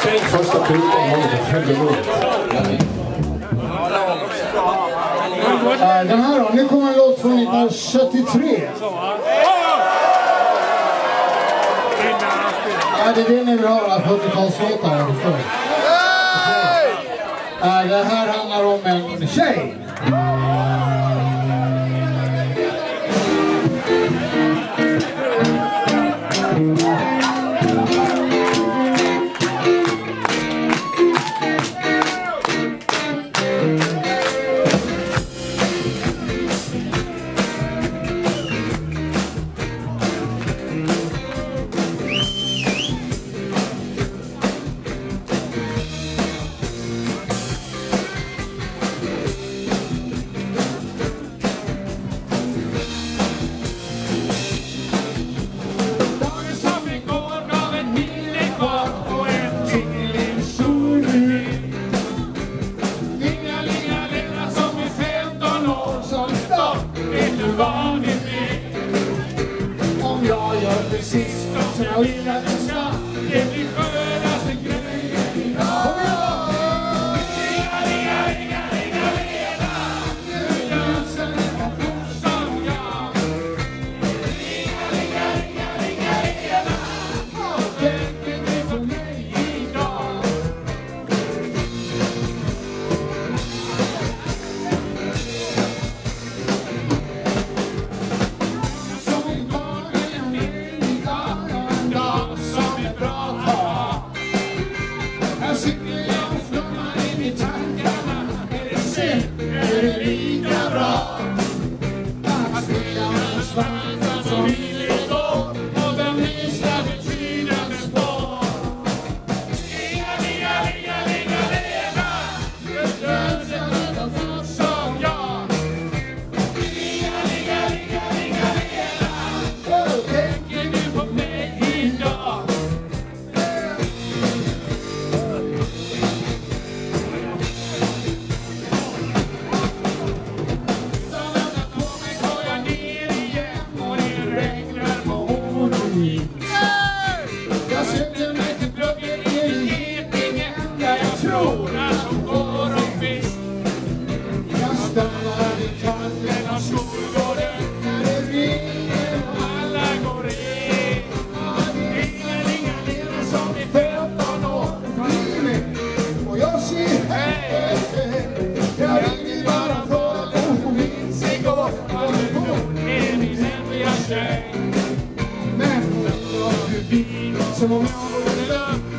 Första punkten om helvetet. Eh, den här då, nu kommer en låt från 1973. Ja, det är det ni vill höra, 70-talslåtar, jag. Det här handlar om en tjej. skorna som går och finns. Jag stannar i kanten av skolgården när det ringer. Alla går in. Ingen, ingen, ingen som är 15 år. Och jag säger hej, hej. Jag ringer bara för att hon minns igår. Att hon är min hemliga tjej. Men hon har ju bil som om jag vore löp.